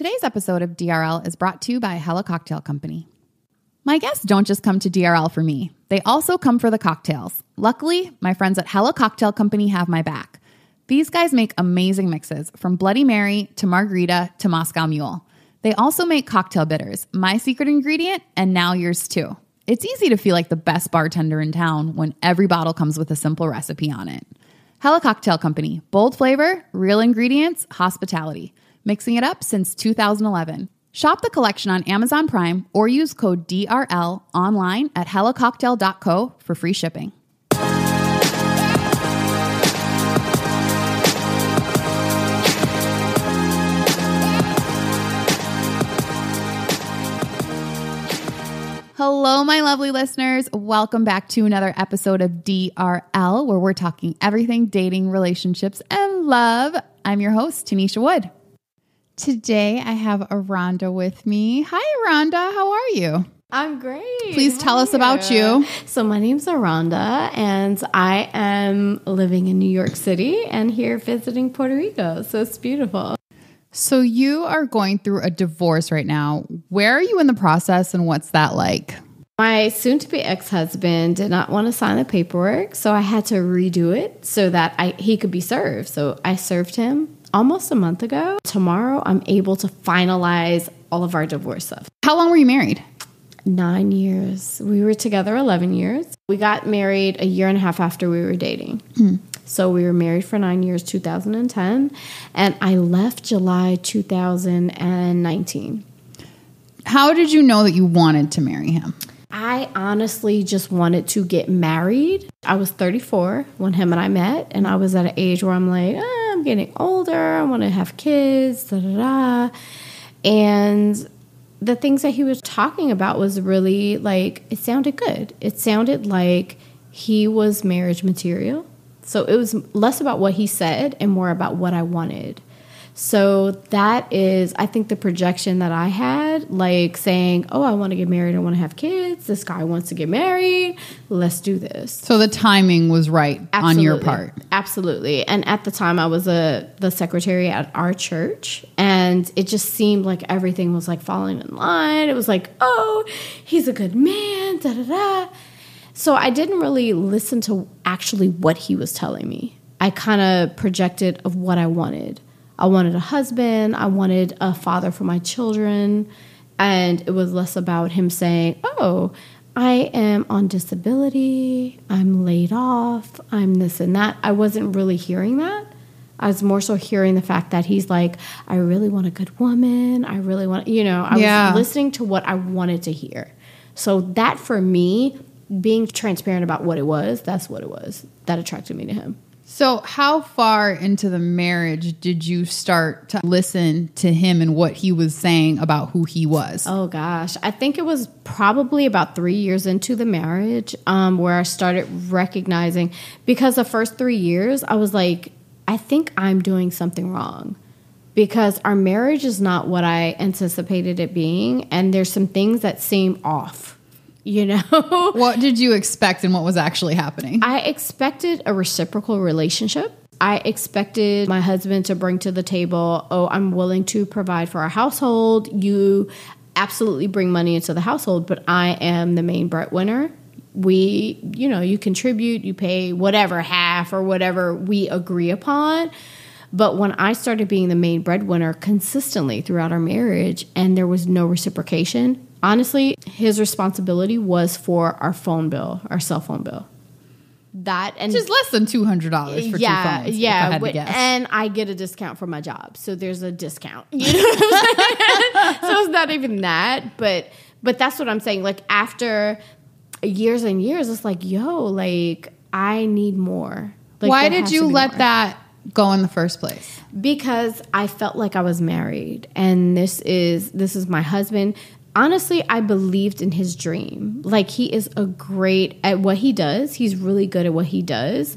Today's episode of DRL is brought to you by Hella Cocktail Company. My guests don't just come to DRL for me, they also come for the cocktails. Luckily, my friends at Hella Cocktail Company have my back. These guys make amazing mixes from Bloody Mary to Margarita to Moscow Mule. They also make cocktail bitters, my secret ingredient, and now yours too. It's easy to feel like the best bartender in town when every bottle comes with a simple recipe on it. Hella Cocktail Company, bold flavor, real ingredients, hospitality. Mixing it up since 2011. Shop the collection on Amazon Prime or use code DRL online at hellacocktail.co for free shipping. Hello, my lovely listeners. Welcome back to another episode of DRL, where we're talking everything dating, relationships, and love. I'm your host, Tennesha Wood. Today I have Arhonda with me. Hi, Arhonda. How are you? I'm great. Please tell us about you. So my name's Arhonda, and I am living in New York City and here visiting Puerto Rico. So it's beautiful. So, you are going through a divorce right now. Where are you in the process and what's that like? My soon-to-be ex-husband did not want to sign the paperwork, so I had to redo it so that I, he could be served. So I served him almost a month ago. Tomorrow, I'm able to finalize all of our divorce stuff. How long were you married? Nine years. We were together 11 years. We got married a year and a half after we were dating. Hmm. So we were married for nine years, 2010. And I left July 2019. How did you know that you wanted to marry him? I honestly just wanted to get married. I was 34 when him and I met, and I was at an age where I'm like, ah, I'm getting older. I want to have kids. Da da da. And the things that he was talking about was really like it sounded good. It sounded like he was marriage material. So it was less about what he said and more about what I wanted. So that is, I think, the projection that I had, like saying, Oh, I want to get married, I want to have kids. This guy wants to get married. Let's do this. So, the timing was right on your part. Absolutely. And at the time I was a the secretary at our church and it just seemed like everything was like falling in line. It was like, "Oh, he's a good man." Da da da. So I didn't really listen to actually what he was telling me. I kind of projected of what I wanted. I wanted a husband, I wanted a father for my children, and it was less about him saying, "Oh, I am on disability, I'm laid off, I'm this and that. I wasn't really hearing that. I was more so hearing the fact that he's like, I really want a good woman. I really want, you know, I Yeah. was listening to what I wanted to hear. So that for me, being transparent about what it was, that's what it was that attracted me to him. So, how far into the marriage did you start to listen to him and what he was saying about who he was? Oh gosh, I think it was probably about three years into the marriage um, where I started recognizing because the first three years I was like, I think I'm doing something wrong because our marriage is not what I anticipated it being, and there's some things that seem off. You know, What did you expect and what was actually happening? I expected a reciprocal relationship. I expected my husband to bring to the table, oh, I'm willing to provide for our household. You absolutely bring money into the household, but I am the main breadwinner. We, you know, you contribute, you pay whatever, half or whatever we agree upon. But when I started being the main breadwinner consistently throughout our marriage and there was no reciprocation, honestly, his responsibility was for our phone bill, our cell phone bill. That and Just less than two hundred dollars for yeah, two phones. yeah, had to but- guess. and I get a discount for my job, so there's a discount. You know what I'm saying? so it's not even that, but but that's what I'm saying. Like after years and years, it's like, yo, like I need more. Like, Why did you let more. that go in the first place? because I felt like I was married and this is this is my husband. Honestly, I believed in his dream. Like he is a great at what he does. He's really good at what he does.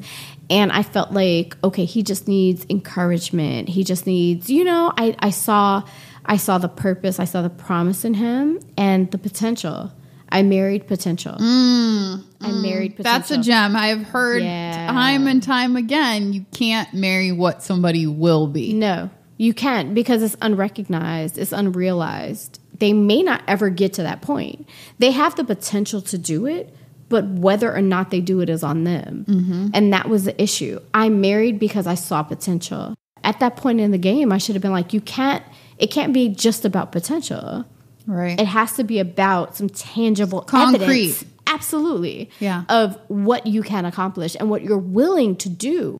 And I felt like okay, he just needs encouragement. He just needs, you know, I I saw I saw the purpose, I saw the promise in him and the potential. I married potential. Mm, I mm. married potential. That's a gem. I've heard Yeah. time and time again. You can't marry what somebody will be. No, You can't because it's unrecognized, it's unrealized. They may not ever get to that point. They have the potential to do it, but whether or not they do it is on them. Mm-hmm. And that was the issue. I married because I saw potential. At that point in the game, I should have been like, you can't, it can't be just about potential. Right. It has to be about some tangible Concrete. evidence. Absolutely. Yeah. Of what you can accomplish and what you're willing to do.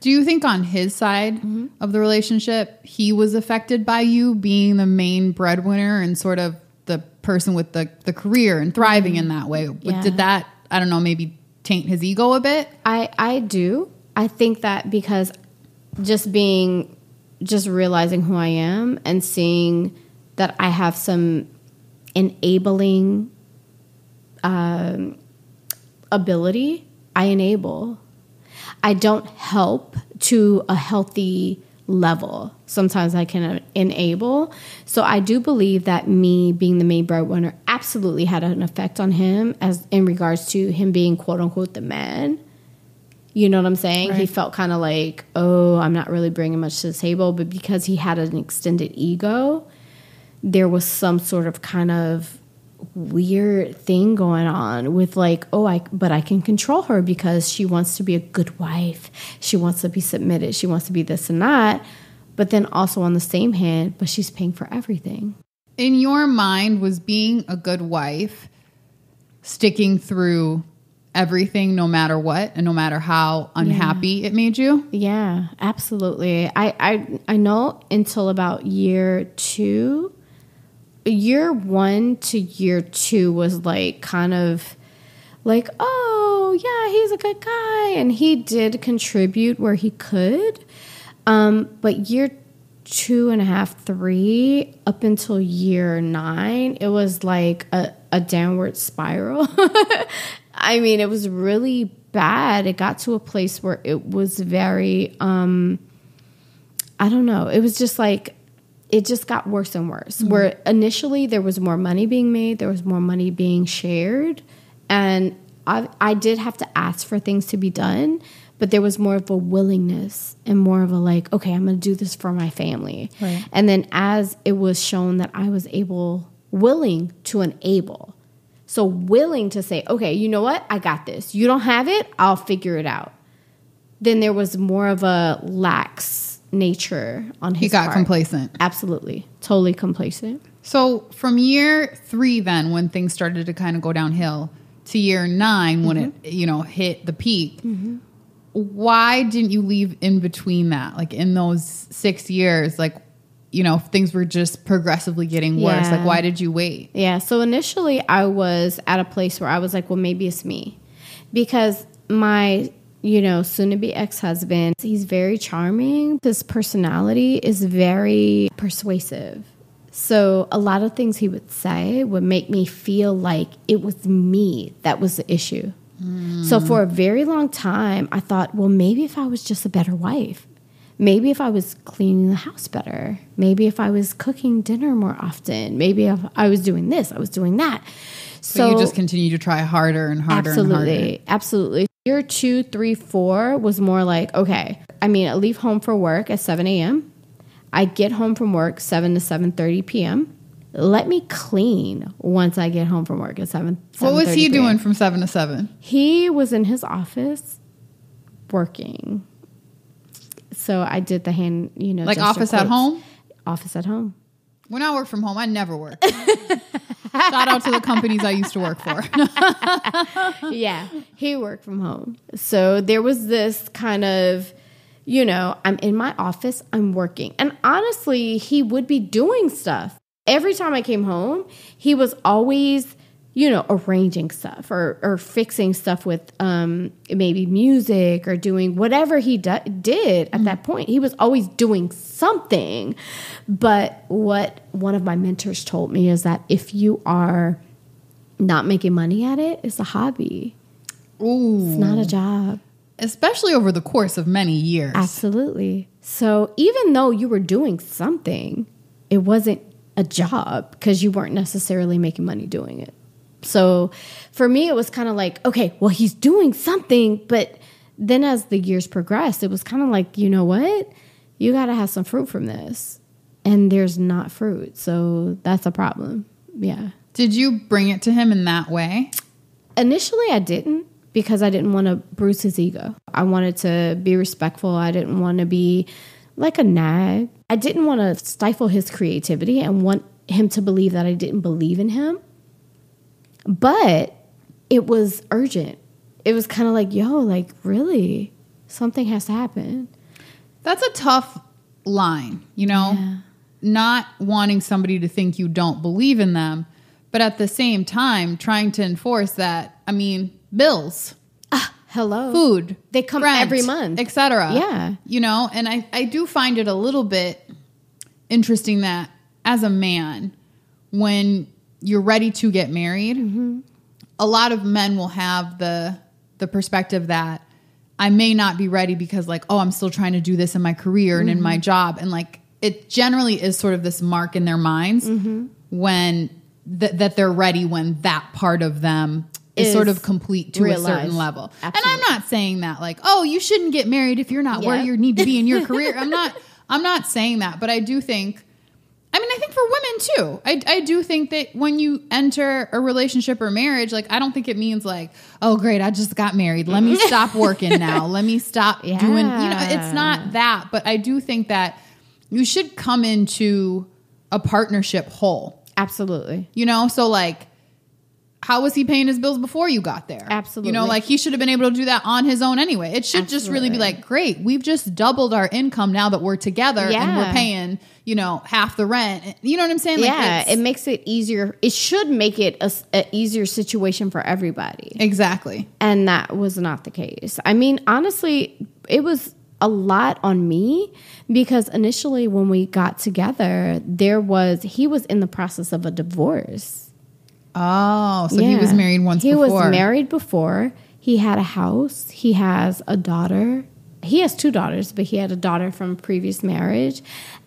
Do you think on his side Mm-hmm. of the relationship, he was affected by you being the main breadwinner and sort of the person with the, the career and thriving in that way? Yeah. Did that, I don't know, maybe taint his ego a bit? I I do. I think that because just being just realizing who I am and seeing that I have some enabling um, ability, I enable. I don't help to a healthy level. Sometimes I can enable. So I do believe that me being the main breadwinner absolutely had an effect on him as in regards to him being quote unquote the man. You know what I'm saying? He felt kind of like, oh, I'm not really bringing much to the table. But because he had an extended ego, there was some sort of kind of weird thing going on with like, oh, I but I can control her because she wants to be a good wife. She wants to be submitted. She wants to be this and that. But then also on the same hand, but she's paying for everything. In your mind, was being a good wife sticking through everything no matter what and no matter how unhappy it made you? Yeah, absolutely. I, I I know until about year two, year one to year two was like kind of like, oh yeah, he's a good guy, and he did contribute where he could. Um, but year two and a half, three, up until year nine, it was like a, a downward spiral. I mean, it was really bad. It got to a place where it was very, um, I don't know. It was just like, it just got worse and worse. Mm-hmm. Where initially there was more money being made, there was more money being shared, and I, I did have to ask for things to be done, but there was more of a willingness and more of a like, okay, I'm going to do this for my family. Right. And then as it was shown that I was able, willing to enable, so willing to say, okay, you know what, I got this. You don't have it, I'll figure it out. Then there was more of a lax nature on his He got part. complacent. Absolutely. Totally complacent. So from year three, then when things started to kind of go downhill, to year nine when Mm-hmm. it you know hit the peak, why didn't you leave in between that? Like in those six years, like you know things were just progressively getting worse. Yeah. Like why did you wait? Yeah. So initially, I was at a place where I was like, well, maybe it's me. Because my, you know, soon to be ex husband, he's very charming. His personality is very persuasive. So a lot of things he would say would make me feel like it was me that was the issue. Hmm. So for a very long time, I thought, well, maybe if I was just a better wife, maybe if I was cleaning the house better, maybe if I was cooking dinner more often, maybe if I was doing this, I was doing that. So, you just continue to try harder and harder and harder. Absolutely. Year two, three, four was more like, okay, I mean, I leave home for work at 7 a.m. I get home from work 7 to 7.30 p.m. Let me clean once I get home from work at 7, What was he doing from seven to seven? He was in his office working. So I did the hand, you know, Like office at home? Office at home. When I work from home, I never work. Shout out to the companies I used to work for. yeah, he worked from home. So there was this kind of, you know, I'm in my office, I'm working. And honestly, he would be doing stuff. Every time I came home, he was always, you know, arranging stuff or, or fixing stuff with um, maybe music or doing whatever he do- did at that point. He was always doing something. But what one of my mentors told me is that if you are not making money at it, it's a hobby. Ooh. It's not a job. Especially over the course of many years. Absolutely. So even though you were doing something, it wasn't a job because you weren't necessarily making money doing it. So for me, it was kind of like, okay, well, he's doing something. But then as the years progressed, it was kind of like, you know what? you got to have some fruit from this. And there's not fruit. So that's a problem. Yeah. Did you bring it to him in that way? Initially, I didn't because I didn't want to bruise his ego. I wanted to be respectful. I didn't want to be like a nag. I didn't want to stifle his creativity and want him to believe that I didn't believe in him. But it was urgent. It was kind of like, yo, like, really? Something has to happen. That's a tough line, you know? Yeah. Not wanting somebody to think you don't believe in them, but at the same time trying to enforce that, I mean, bills, ah, Hello. food, They come every month. etc. Yeah. You know, and I I do find it a little bit interesting that as a man when you're ready to get married, Mm-hmm. a lot of men will have the the perspective that I may not be ready because like, oh, I'm still trying to do this in my career and in my Mm-hmm. job and like it generally is sort of this mark in their minds Mm-hmm. when th- that they're ready when that part of them is, Is sort of complete to a certain realized. level. And I'm not saying that like, oh, you shouldn't get married if you're not where you need to be in your career. I'm not I'm not saying that, but I do think I mean, I think for women too. I, I do think that when you enter a relationship or marriage, like I don't think it means like, oh great, I just got married. Let me stop working now. Let me stop doing you know, it's not that. But I do think that you should come into a partnership whole. Absolutely. You know, so like how was he paying his bills before you got there? Absolutely. You know, like he should have been able to do that on his own anyway. It should just really be like, great, we've just doubled our income now that we're together and we're paying, you know, half the rent. You know what I'm saying? Like, yeah, it makes it easier. It should make it a, a easier situation for everybody. exactly. And that was not the case. I mean, honestly, it was a lot on me because initially when we got together, there was he was in the process of a divorce. Oh, so he was married once he before. was married before. He had a house. He has a daughter. He has two daughters, but he had a daughter from a previous marriage.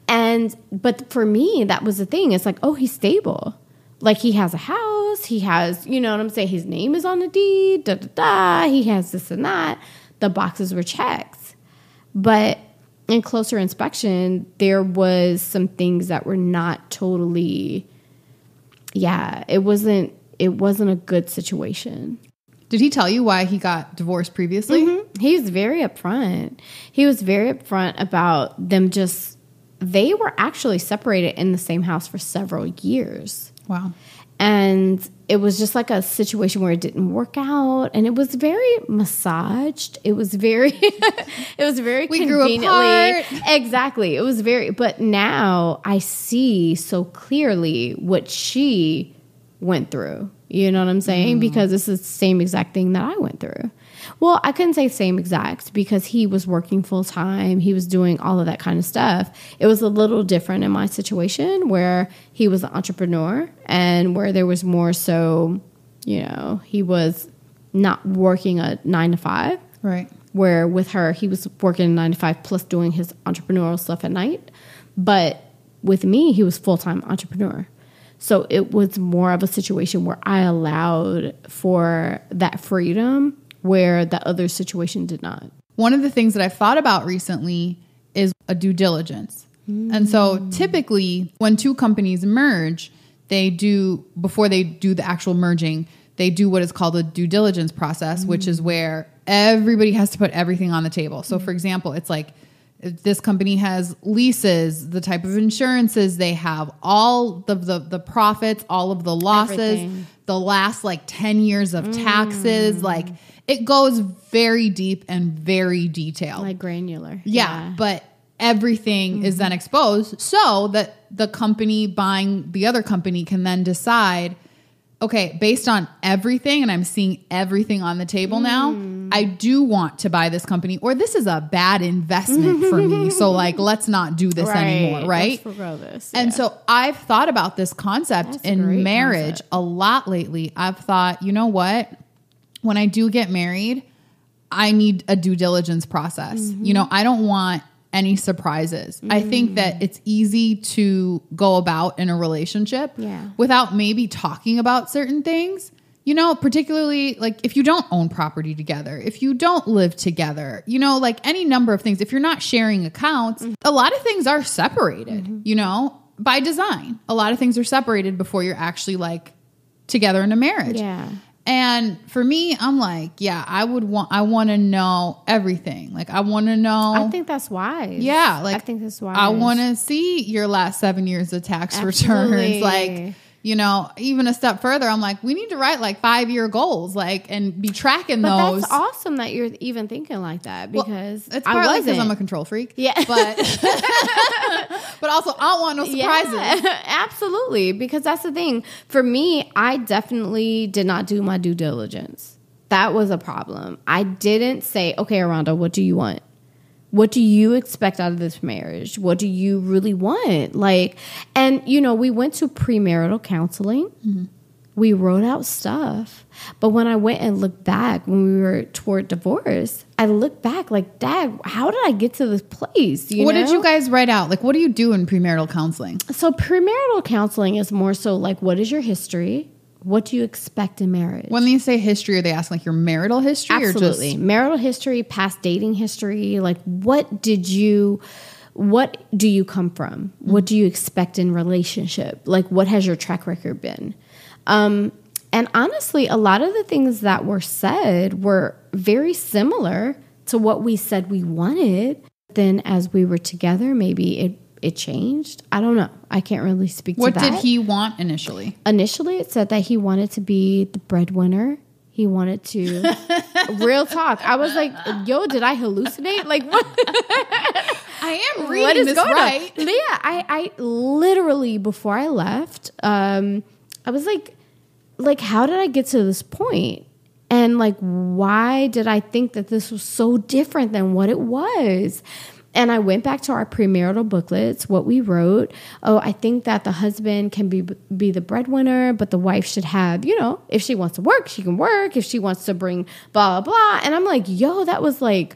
And but for me, that was the thing. It's like, oh, he's stable. Like he has a house. He has, you know what I'm saying. His name is on the deed. Da da da. He has this and that. The boxes were checked, but in closer inspection, there was some things that were not totally yeah, it wasn't it wasn't a good situation. Did he tell you why he got divorced previously? Mm-hmm. He was very upfront. He was very upfront about them just they were actually separated in the same house for several years. Wow. And it was just like a situation where it didn't work out and it was very massaged. It was very it was very We grew conveniently apart. Exactly. It was very but now I see so clearly what she went through. You know what I'm saying? Mm. Because this is the same exact thing that I went through. Well, I couldn't say same exact because he was working full time. He was doing all of that kind of stuff. It was a little different in my situation where he was an entrepreneur and where there was more so, you know, he was not working a nine to five Right. where with her he was working nine to five plus doing his entrepreneurial stuff at night but with me he was full-time entrepreneur so it was more of a situation where i allowed for that freedom where the other situation did not One of the things that I've thought about recently is a due diligence. And so mm. typically when two companies merge, they do before they do the actual merging, they do what is called a due diligence process, which mm. is where everybody has to put everything on the table. So for mm. example, it's like this company has leases, the type of insurances they have, all the the, the profits, all of the losses, Everything. the last like 10 years of taxes, like it goes very deep and very detailed. like granular yeah, but everything is mm-hmm. then exposed so that the company buying the other company can then decide okay, based on everything and I'm seeing everything on the table now, mm. I do want to buy this company or this is a bad investment for me. So like let's not do this anymore, right? Let's forego this And yeah. so I've thought about this concept That's in marriage concept. a lot lately. I've thought, you know what? When I do get married, I need a due diligence process. Mm-hmm. You know, I don't want any surprises. I think Mm. that it's easy to go about in a relationship Yeah. without maybe talking about certain things you know, particularly like if you don't own property together, if you don't live together, you know, like any number of things, if you're not sharing accounts, Mm-hmm. a lot of things are separated, you know, by design. A lot of things are separated before you're actually like together in a marriage. Yeah. And for me, I'm like, yeah, I would want I want to know everything. Like I want to know I think that's wise. yeah, like I think that's wise. I want to see your last seven years of tax Absolutely. returns. Like, you know, even a step further, I'm like, we need to write like five year goals, like, and be tracking But those. that's awesome that you're even thinking like that Well, because it's I partly because. I'm a control freak. Yeah. but but also I don't want no surprises. Yeah, absolutely. Because that's the thing. For me, I definitely did not do my due diligence. That was a problem. I didn't say, okay, Arhonda, what do you want? What do you expect out of this marriage? What do you really want? Like, and you know, we went to premarital counseling. Mm-hmm. We wrote out stuff. But when I went and looked back when we were toward divorce, I looked back like, Dad, how did I get to this place? You what did you guys write out? Like, what do you do in premarital counseling? So premarital counseling is more so like what is your history? What do you expect in marriage? When they say history, are they asking like your marital history Absolutely. or just marital history, past dating history, like what did you what do you come from? What do you expect in relationship? Like what has your track record been? Um and honestly, a lot of the things that were said were very similar to what we said we wanted. Then as we were together, maybe it it changed. I don't know. I can't really speak what to that. What did he want initially? initially it said that he wanted to be the breadwinner. He wanted to real talk. I was like, yo, did I hallucinate? Like what, I am reading what is this going right. on? Leah, I, I literally before I left, um, I was like, like, how did I get to this point? And like, why did I think that this was so different than what it was? And I went back to our premarital booklets, what we wrote. Oh, I think that the husband can be be the breadwinner, but the wife should have, you know, if she wants to work, she can work. If she wants to bring blah blah blah. And I'm like, yo, that was like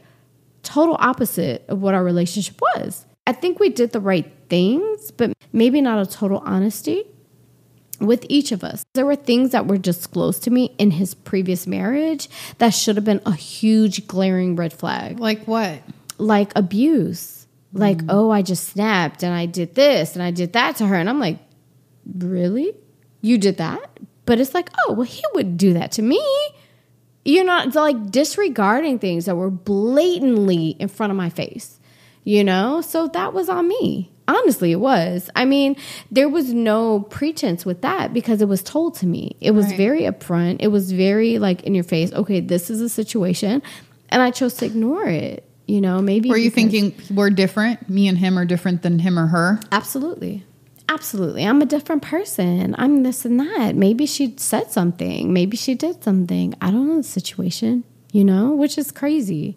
total opposite of what our relationship was. I think we did the right things, but maybe not a total honesty with each of us. There were things that were disclosed to me in his previous marriage that should have been a huge glaring red flag Like what? Like abuse. Like, mm. oh, I just snapped and I did this and I did that to her. And I'm like, really? You did that? But it's like, oh, well, he would do that to me. You're not like disregarding things that were blatantly in front of my face, you know? So that was on me. Honestly, it was. I mean, there was no pretense with that because it was told to me. It was Right. very upfront. It was very like in your face, okay, this is a situation. And I chose to ignore it. You know, maybe. Were you thinking we're different? Me and him are different than him or her? Absolutely. Absolutely. I'm a different person. I'm this and that. Maybe she said something. Maybe she did something. I don't know the situation, you know, which is crazy.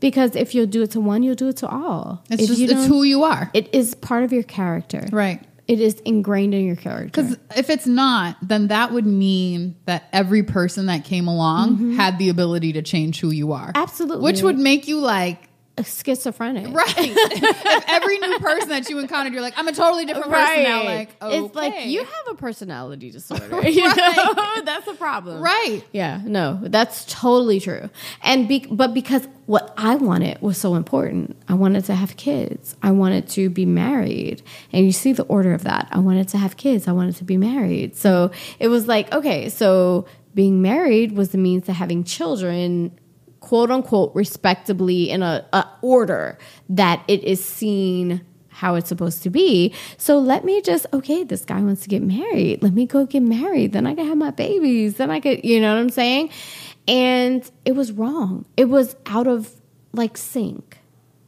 Because if you'll do it to one, you'll do it to all. It's If just it's who you are. it is part of your character. Right. It is ingrained in your character. Because if it's not, then that would mean that every person that came along had the ability to change who you are. Mm-hmm. Absolutely. Which would make you like, Schizophrenic. right. if every new person that you encountered, you're like, I'm a totally different person now. Like, okay. It's like you have a personality disorder. You know? That's a problem. Right. Yeah, no, that's totally true. And be, but because what I wanted was so important, I wanted to have kids. I wanted to be married. And you see the order of that. I wanted to have kids. I wanted to be married. So it was like, okay, so being married was the means to having children quote unquote respectably in a, a order that it is seen how it's supposed to be. So let me just okay, this guy wants to get married. Let me go get married. Then I can have my babies. Then I could, you know what I'm saying? And it was wrong. It was out of like sync.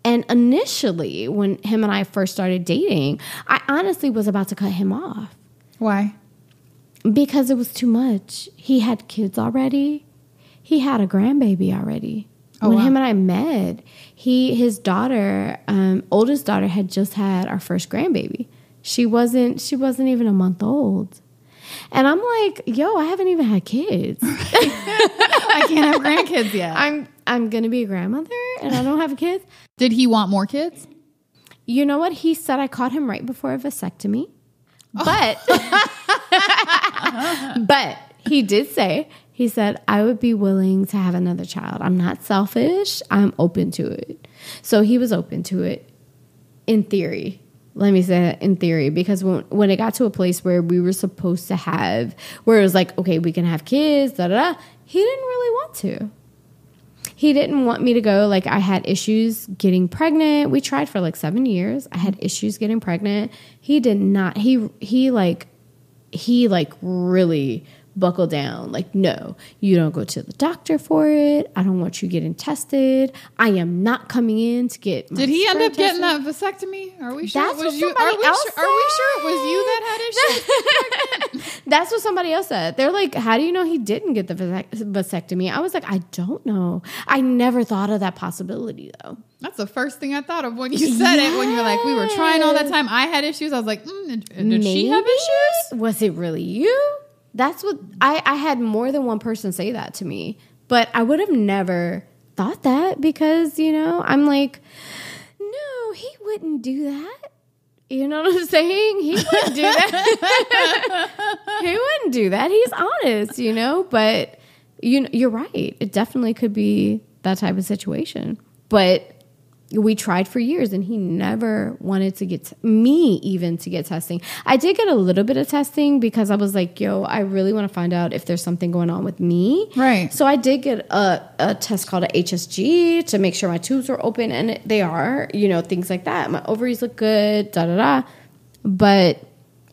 And initially, when him and I first started dating, I honestly was about to cut him off Why? because it was too much. He had kids already. He had a grandbaby already. Oh, when wow. him and I met, he his daughter, um, oldest daughter, had just had our first grandbaby. She wasn't she wasn't even a month old. And I'm like, yo, I haven't even had kids. I can't have grandkids yet. I'm I'm gonna be a grandmother and I don't have kids. Did he want more kids? You know what? He said I caught him right before a vasectomy. But but he did say He said, I would be willing to have another child. I'm not selfish. I'm open to it. So he was open to it in theory. Let me say that in theory, because when, when it got to a place where we were supposed to have, where it was like, okay, we can have kids, da da da, he didn't really want to. He didn't want me to go. Like, I had issues getting pregnant. We tried for like seven years. I had issues getting pregnant. He did not, he, he like, he like really buckle down. Like, no, you don't go to the doctor for it. I don't want you getting tested. I am not coming in to get. Did he end up getting that vasectomy? Are we sure That's it what was you? somebody Are we, else sure, are we sure it was you that had issues? That's what somebody else said. They're like, "How do you know he didn't get the vasectomy?" I was like, "I don't know. I never thought of that possibility, though." That's the first thing I thought of when you said it. When you're like, we were trying all that time. I had issues. I was like, mm, did, did she have issues? Was it really you? That's what I, I had more than one person say that to me, but I would have never thought that because, you know, I'm like, no, he wouldn't do that. You know what I'm saying? He wouldn't do that. he wouldn't do that. He's honest, you know, but you you're right. It definitely could be that type of situation. But we tried for years and he never wanted to get me even to get testing. I did get a little bit of testing because I was like, yo, I really want to find out if there's something going on with me. Right. So I did get a, a test called a HSG to make sure my tubes were open and it- they are, you know, things like that. My ovaries look good, da da da. But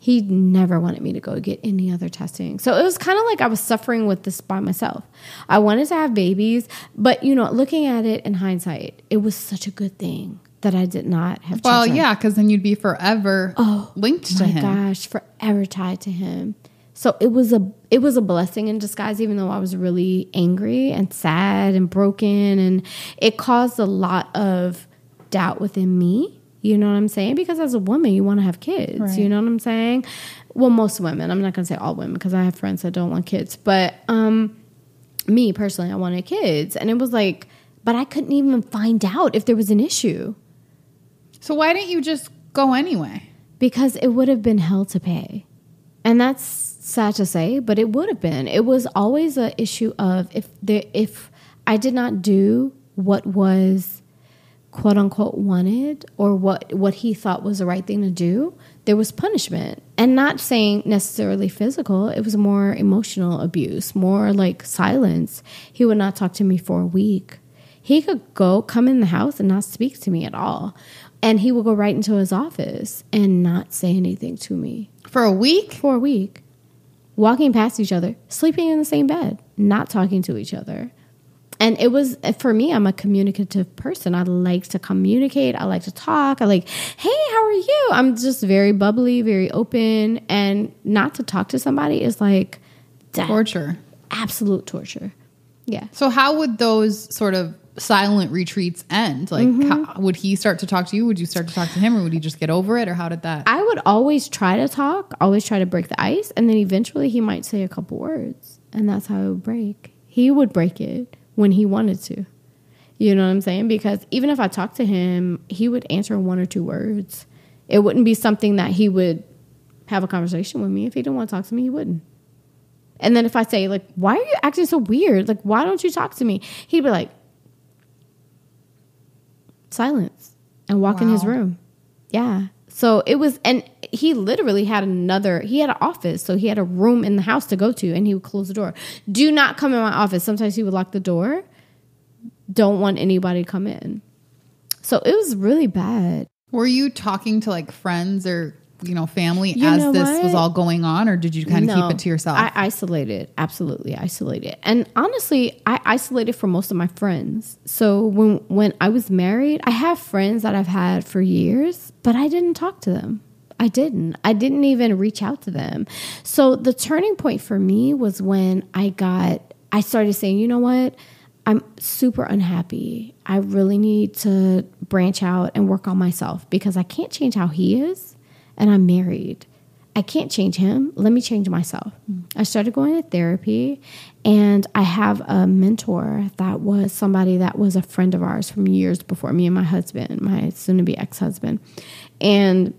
he never wanted me to go get any other testing. So it was kind of like I was suffering with this by myself. I wanted to have babies, but you know, looking at it in hindsight, it was such a good thing that I did not have Well, children. yeah, because then you'd be forever oh, linked to Oh my him. gosh, forever tied to him. So it was a it was a blessing in disguise, even though I was really angry and sad and broken, and it caused a lot of doubt within me. You know what I'm saying? Because as a woman, you want to have kids. Right. You know what I'm saying? Well, most women. I'm not gonna say all women because I have friends that don't want kids, but um, me personally, I wanted kids, and it was like, but I couldn't even find out if there was an issue. So why didn't you just go anyway? because it would have been hell to pay. And that's sad to say, but it would have been. It was always an issue of if there if I did not do what was quote unquote wanted or what what he thought was the right thing to do, there was punishment. And not saying necessarily physical, it was more emotional abuse, more like silence. He would not talk to me for a week. He could go come in the house and not speak to me at all. And he would go right into his office and not say anything to me For a week? for a week, walking past each other, sleeping in the same bed, not talking to each other. And it was for me, I'm a communicative person. I like to communicate, I like to talk. I like, hey, how are you? I'm just very bubbly, very open. And not to talk to somebody is like death, Torture. absolute torture. Yeah. So how would those sort of silent retreats end? Like, Mm-hmm. how, would he start to talk to you? Would you start to talk to him, or would he just get over it, or how did that? I would always try to talk, always try to break the ice, and then eventually he might say a couple words, and that's how it would break. He would break it when he wanted to. You know what I'm saying? Because even if I talked to him, he would answer one or two words. It wouldn't be something that he would have a conversation with me. If he didn't want to talk to me, he wouldn't. And then if I say, like, why are you acting so weird? Like, why don't you talk to me? He'd be like, silence and walk in his room. Yeah. So it was, and he literally had another, he had an office. So he had a room in the house to go to and he would close the door. Do not come in my office. Sometimes he would lock the door. Don't want anybody to come in. So it was really bad. Were you talking to like friends or you know family You as know this what? was all going on, or did you kind of No, keep it to yourself? I isolated, absolutely isolated. And honestly, I isolated from most of my friends. So when when I was married, I have friends that I've had for years, but I didn't talk to them. I didn't. I didn't even reach out to them. So the turning point for me was when I got I started saying, "You know what? I'm super unhappy. I really need to branch out and work on myself because I can't change how he is and I'm married. I can't change him. Let me change myself. Mm. I started going to therapy, and I have a mentor that was somebody that was a friend of ours from years before me and my husband, my soon to be ex husband. And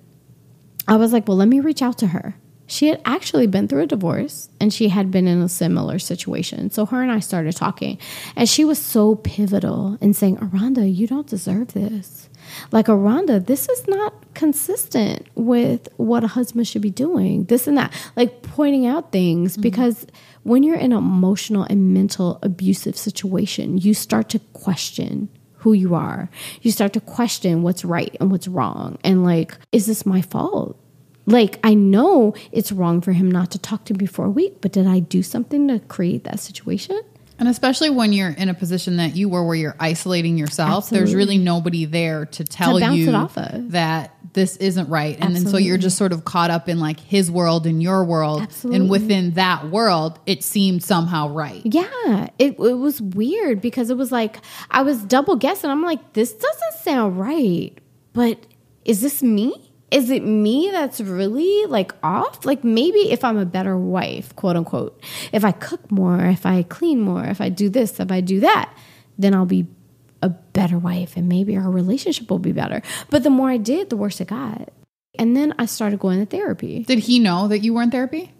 I was like, well, let me reach out to her. she had actually been through a divorce and she had been in a similar situation. So her and I started talking, and she was so pivotal in saying, Arhonda, you don't deserve this. Like, Arhonda, this is not consistent with what a husband should be doing, this and that. Like, pointing out things mm-hmm. because when you're in an emotional and mental abusive situation, you start to question who you are. You start to question what's right and what's wrong. And like, is this my fault? Like, I know it's wrong for him not to talk to me for a week, but did I do something to create that situation? And especially when you're in a position that you were where you're isolating yourself, Absolutely. there's really nobody there to tell to you that this isn't right. And then so you're just sort of caught up in like his world and your world. Absolutely. And within that world, it seemed somehow right. Yeah. It, it was weird because it was like I was double guessing. I'm like, this doesn't sound right. But is this me? is it me that's really like off? Like maybe if I'm a better wife, quote unquote, if I cook more, if I clean more, if I do this, if I do that, then I'll be a better wife and maybe our relationship will be better. But the more I did, the worse it got. And then I started going to therapy. Did he know that you were in therapy?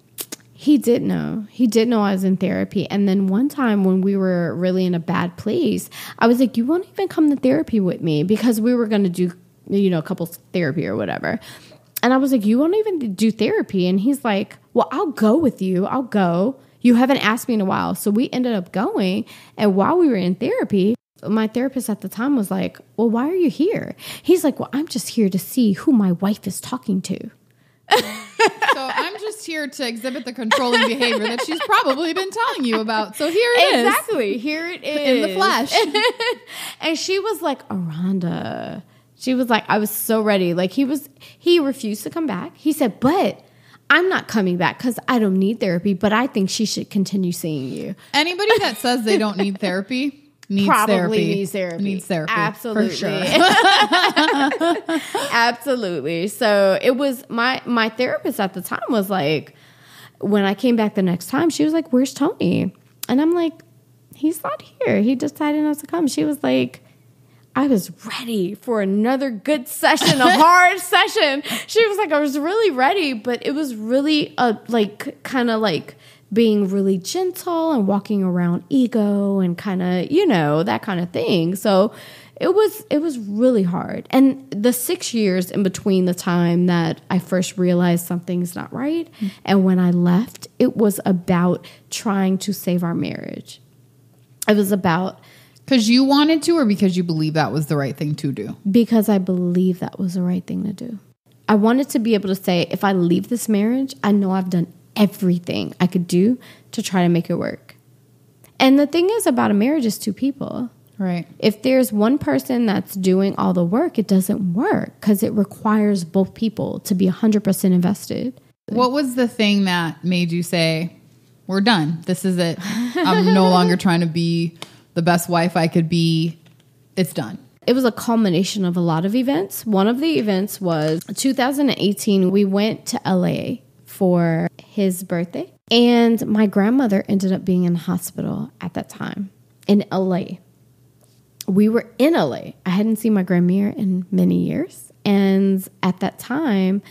He did know. He did know I was in therapy. And then one time when we were really in a bad place, I was like, You won't even come to therapy with me because we were going to do you know, couples therapy or whatever. And I was like, You won't even do therapy? And he's like, Well, I'll go with you. I'll go. You haven't asked me in a while. So we ended up going. And while we were in therapy, my therapist at the time was like, Well, why are you here? He's like, Well, I'm just here to see who my wife is talking to. so I'm just here to exhibit the controlling behavior that she's probably been telling you about. So here it exactly. is. exactly. Here it is. In the flesh. and she was like, Arhonda, she was like, I was so ready. Like he was, he refused to come back. He said, but I'm not coming back because I don't need therapy, but I think she should continue seeing you. Anybody that says they don't need therapy needs Probably therapy. needs therapy. Needs therapy. Absolutely. For sure. Absolutely. So it was my my therapist at the time was like, when I came back the next time, she was like, Where's Tony? And I'm like, He's not here. He decided not to come. She was like, I was ready for another good session, a hard session. She was like, I was really ready, but it was really a like kind of like being really gentle and walking around ego and kind of, you know, that kind of thing. So it was it was really hard. And the 6 years in between the time that I first realized something's not right mm-hmm. and when I left, it was about trying to save our marriage. It was about because you wanted to, or because you believe that was the right thing to do? Because I believe that was the right thing to do. I wanted to be able to say, if I leave this marriage, I know I've done everything I could do to try to make it work. And the thing is about a marriage is two people. Right. If there's one person that's doing all the work, it doesn't work because it requires both people to be 100% invested. What was the thing that made you say, we're done? This is it. I'm no longer trying to be the best wife I could be. It's done. It was a culmination of a lot of events. One of the events was 2018. We went to LA for his birthday, and my grandmother ended up being in the hospital at that time in LA. We were in LA. I hadn't seen my grandmother in many years. And at that time,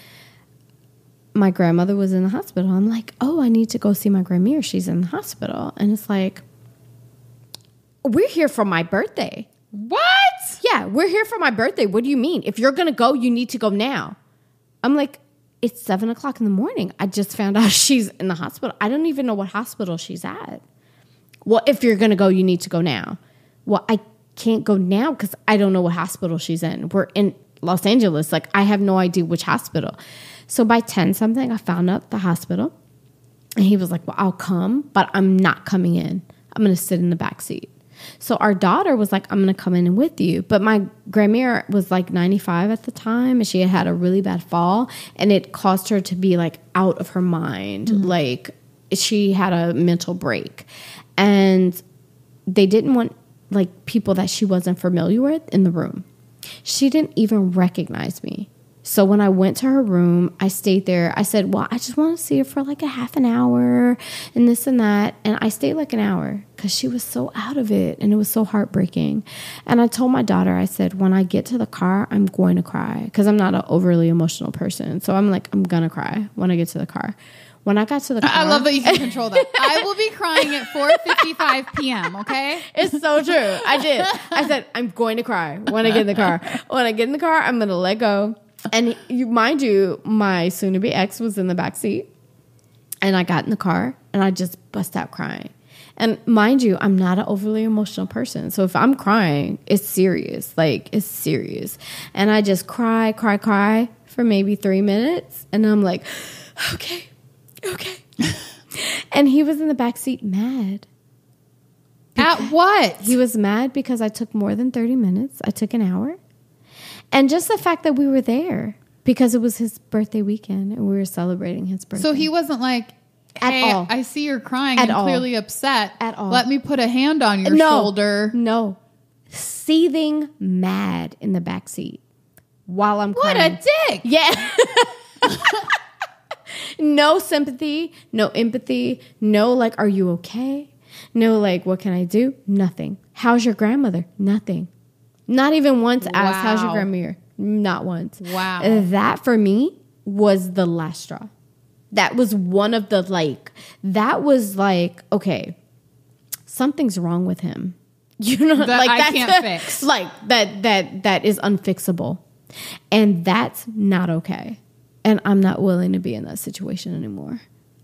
my grandmother was in the hospital. I'm like, oh, I need to go see my grandmother. She's in the hospital. And it's like, we're here for my birthday. What? Yeah, we're here for my birthday. What do you mean? If you're gonna go, you need to go now. I'm like, it's seven o'clock in the morning. I just found out she's in the hospital. I don't even know what hospital she's at. Well, if you're gonna go, you need to go now. Well, I can't go now because I don't know what hospital she's in. We're in Los Angeles. Like, I have no idea which hospital. So by 10 something, I found out the hospital. And he was like, Well, I'll come, but I'm not coming in. I'm gonna sit in the back seat. So our daughter was like, I'm going to come in with you. But my grandmother was like 95 at the time and she had had a really bad fall and it caused her to be like out of her mind. Mm-hmm. Like she had a mental break. And they didn't want like people that she wasn't familiar with in the room. She didn't even recognize me. So when I went to her room, I stayed there. I said, Well, I just want to see her for like a half an hour and this and that. And I stayed like an hour because she was so out of it and it was so heartbreaking. And I told my daughter, I said, When I get to the car, I'm going to cry because I'm not an overly emotional person. So I'm like, I'm going to cry when I get to the car. When I got to the car, I love that you can control that. I will be crying at 4:55 p.m. Okay, It's so true. I did. I said, I'm going to cry when I get in the car. When I get in the car, I'm going to let go. And you, mind you, my soon to be ex was in the back seat. And I got in the car and I just bust out crying. And mind you, I'm not an overly emotional person. So if I'm crying, it's serious. Like, it's serious. And I just cry, cry, cry for maybe three minutes. And I'm like, okay, okay. and he was in the back seat mad. at what? He was mad because I took more than 30 minutes. I took an hour. And just the fact that we were there because it was his birthday weekend and we were celebrating his birthday. So he wasn't like, At hey, all. I see you're crying At and all. clearly upset. At all. Let me put a hand on your no, shoulder. No. Seething mad in the back seat while I'm What crying. a dick. Yeah. no sympathy, no empathy, no like, are you okay? No like, what can I do? Nothing. How's your grandmother? Nothing. Not even once asked, how's your Wow. grandmother? Not once. Wow. That for me was the last straw. That was one of the like, that was like, okay, something's wrong with him. You know, That like I that's can't fix. Like that that that is unfixable. And that's not okay. And I'm not willing to be in that situation anymore.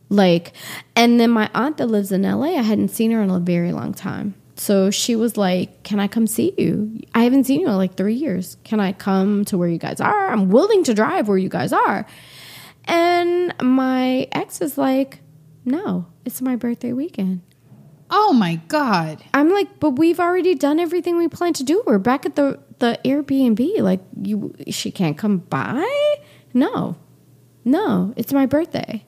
Like, and then my aunt that lives in LA, I hadn't seen her in a very long time. So she was like, Can I come see you? I haven't seen you in like three years. Can I come to where you guys are? I'm willing to drive where you guys are. And my ex is like, No, it's my birthday weekend. Oh my God. I'm like, but we've already done everything we planned to do. We're back at the the Airbnb. Like, you, she can't come by. No, no, it's my birthday.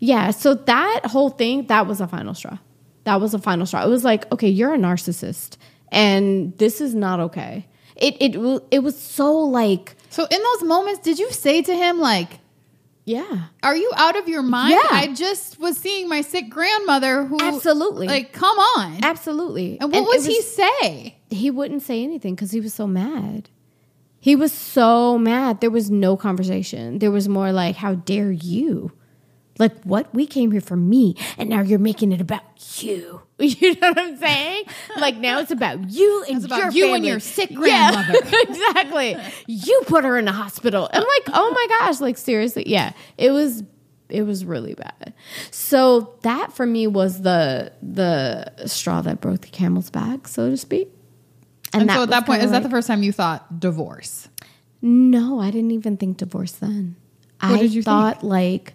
Yeah. So that whole thing, that was a final straw. That was a final straw. It was like, okay, you're a narcissist, and this is not okay. It it it was so like, So in those moments, did you say to him like, yeah, "Are you out of your mind? Yeah. I just was seeing my sick grandmother who Absolutely. like come on." absolutely. and what it was, he say? he wouldn't say anything because he was so mad. He was so mad. There was no conversation. There was more like, "How dare you?" Like, what? We came here for me, and now you're making it about you. You know what I'm saying? Like now it's about you and It's about your you and your sick Yeah, grandmother. exactly. You put her in the hospital. I'm like, oh my gosh, like seriously, yeah. It was it was really bad. So that for me was the the straw that broke the camel's back, so to speak. And, so at that point, is that the first time you thought divorce? No, I didn't even think divorce then. I did you thought like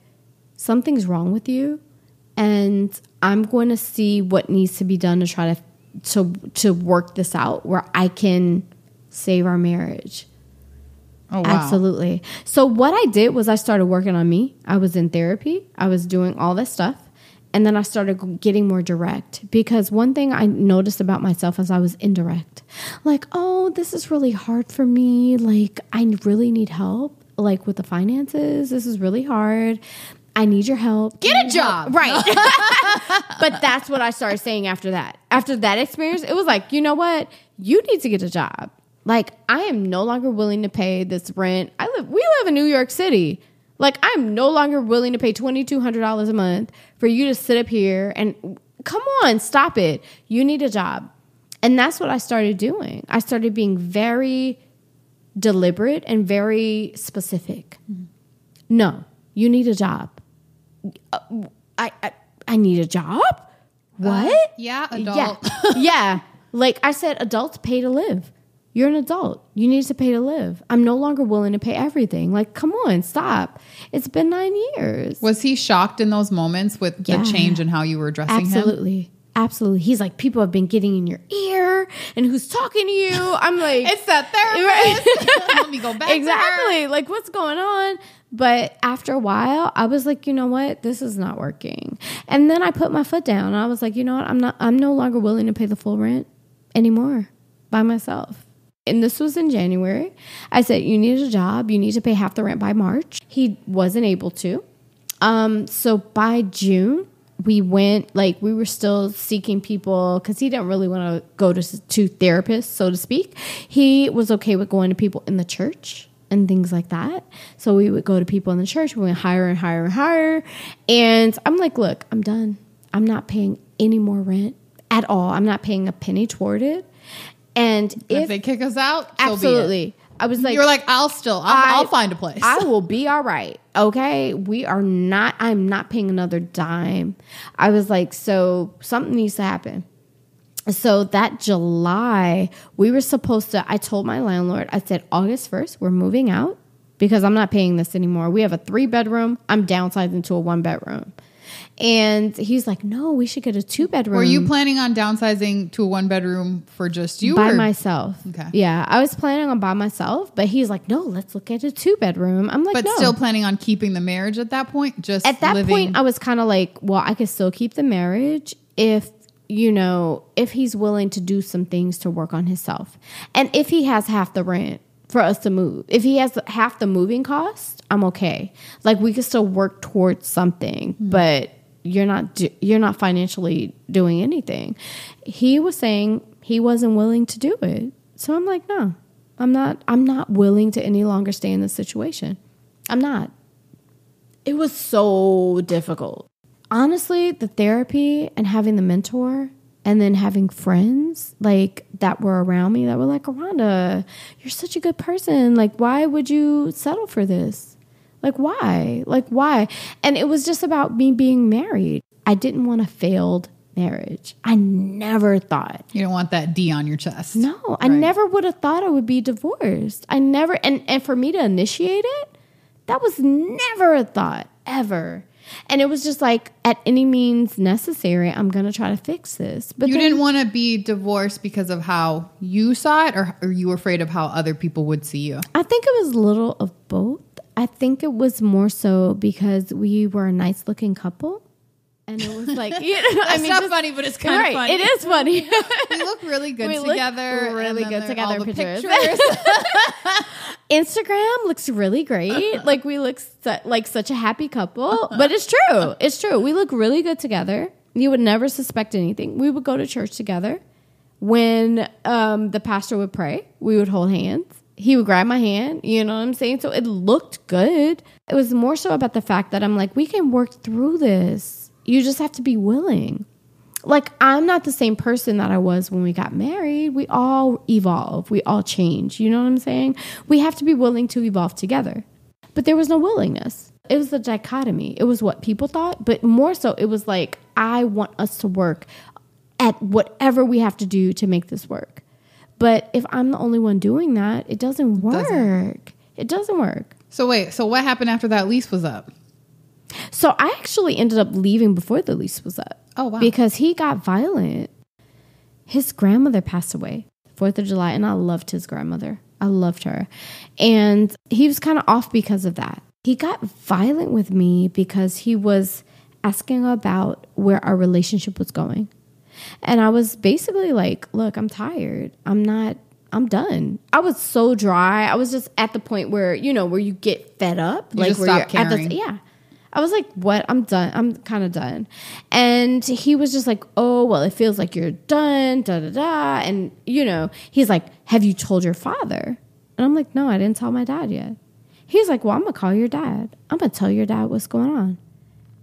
something's wrong with you and I'm going to see what needs to be done to try to to to work this out where I can save our marriage. Oh wow. Absolutely. So what I did was I started working on me. I was in therapy. I was doing all this stuff. And then I started getting more direct because one thing I noticed about myself as I was indirect, like, oh, this is really hard for me. Like, I really need help, like with the finances. This is really hard. I need your help. Get a job. Right. but that's what I started saying after that. After that experience, it was like, you know what? You need to get a job. Like, I am no longer willing to pay this rent. I live we live in New York City. Like, I'm no longer willing to pay twenty two hundred dollars a month for you to sit up here and come on, stop it. You need a job. And that's what I started doing. I started being very deliberate and very specific. Mm-hmm. No, you need a job. Uh, I, I I need a job. What? Uh, yeah, adult. Yeah. yeah. Like I said, adults pay to live. You're an adult. You need to pay to live. I'm no longer willing to pay everything. Like, come on, stop. It's been nine years. Was he shocked in those moments with Yeah. the change in how you were addressing him? Absolutely. Absolutely. He's like, people have been getting in your ear and who's talking to you. I'm like, It's that therapist. Let me go back. to her. exactly. Like, what's going on? But after a while, I was like, you know what? This is not working. And then I put my foot down. I was like, you know what? I'm not. I'm no longer willing to pay the full rent anymore by myself. and this was in January. I said, You need a job. You need to pay half the rent by March. He wasn't able to. Um, so by June, we went, like, we were still seeking people because he didn't really want to go to, to therapists, so to speak. He was okay with going to people in the church and things like that. So we would go to people in the church, we went higher and higher and higher. And I'm like, Look, I'm done. I'm not paying any more rent at all. I'm not paying a penny toward it. And If, if, they kick us out, so be it. absolutely, I was like, You're like, I'll still, I'll, I'll find a place. I will be all right. Okay. We are not, I'm not paying another dime. I was like, so something needs to happen. So that July, we were supposed to, I told my landlord, I said, August 1st, we're moving out because I'm not paying this anymore. We have a three bedroom. I'm downsizing to a one bedroom. And he's like, no, we should get a two bedroom. Were you planning on downsizing to a one bedroom for just you? by or- myself? Okay. Yeah, I was planning on by myself, but he's like, no, let's look at a two bedroom. I'm like, but no. still planning on keeping the marriage at that point? Just at that living, point, I was kind of like, well, I could still keep the marriage if you know if he's willing to do some things to work on himself, and if he has half the rent for us to move. If he has half the moving cost, I'm okay. Like we could still work towards something, hmm. but you're not do- you're not financially doing anything. He was saying he wasn't willing to do it. So I'm like, no. I'm not I'm not willing to any longer stay in this situation. I'm not. It was so difficult. Honestly, the therapy and having the mentor and then having friends like that were around me that were like, Rhonda, you're such a good person. Like, why would you settle for this? Like, why? Like, why? And it was just about me being married. I didn't want a failed marriage. I never thought you don't want that D on your chest. no, I never would have thought I would be divorced. I never, and, and for me to initiate it, that was never a thought, ever. And it was just like, at any means necessary, I'm going to try to fix this. But You then- didn't want to be divorced because of how you saw it, or, or you were afraid of how other people would see you? I think it was a little of both. I think it was more so because we were a nice looking couple. And it was like, you know, I mean, not just- funny, but it's kind right, of funny. It is funny. We look really good We look together. really good together the pictures. Instagram looks really great. Like we look su- like such a happy couple, but it's true. It's true. We look really good together. You would never suspect anything. We would go to church together. When um, the pastor would pray, we would hold hands. He would grab my hand. You know what I'm saying? So it looked good. It was more so about the fact that I'm like, we can work through this. You just have to be willing like I'm not the same person that I was when we got married. We all evolve. We all change. You know what I'm saying? We have to be willing to evolve together. But there was no willingness. It was the dichotomy. It was what people thought, but more so it was like I want us to work at whatever we have to do to make this work. But if I'm the only one doing that, it doesn't work. Doesn't. It doesn't work. So wait, so what happened after that lease was up? So I actually ended up leaving before the lease was up. Oh, wow. Because he got violent. His grandmother passed away Fourth of July, and I loved his grandmother. I loved her, and he was kind of off because of that. He got violent with me because he was asking about where our relationship was going, and I was basically like, "Look, I'm tired. I'm not." I'm done. I was so dry. I was just at the point where you know where you get fed up, You like where stop you're at the yeah. I was like, what? I'm done. I'm kind of done. And he was just like, oh, well, it feels like you're done, da da da. And, you know, he's like, have you told your father? And I'm like, no, I didn't tell my dad yet. He's like, well, I'm going to call your dad. I'm going to tell your dad what's going on.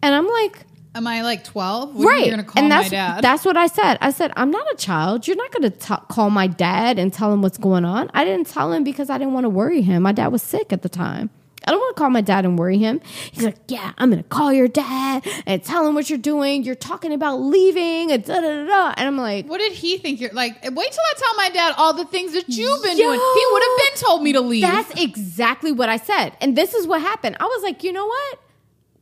And I'm like, Am I like 12? right. You're going to call and my that's, dad. that's what I said. I said, I'm not a child. You're not going to call my dad and tell him what's going on. I didn't tell him because I didn't want to worry him. My dad was sick at the time. I don't want to call my dad and worry him. He's like, yeah, I'm going to call your dad and tell him what you're doing. You're talking about leaving and da da da da. And I'm like, what did he think you're like? Wait till I tell my dad all the things that you've been Yo. doing. He would have been told me to leave. That's exactly what I said. And this is what happened. I was like, you know what?